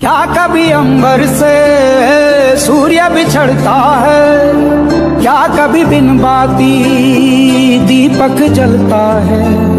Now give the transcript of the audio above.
क्या कभी अंबर से सूर्य बिछड़ता है? क्या कभी बिन बाती दीपक जलता है?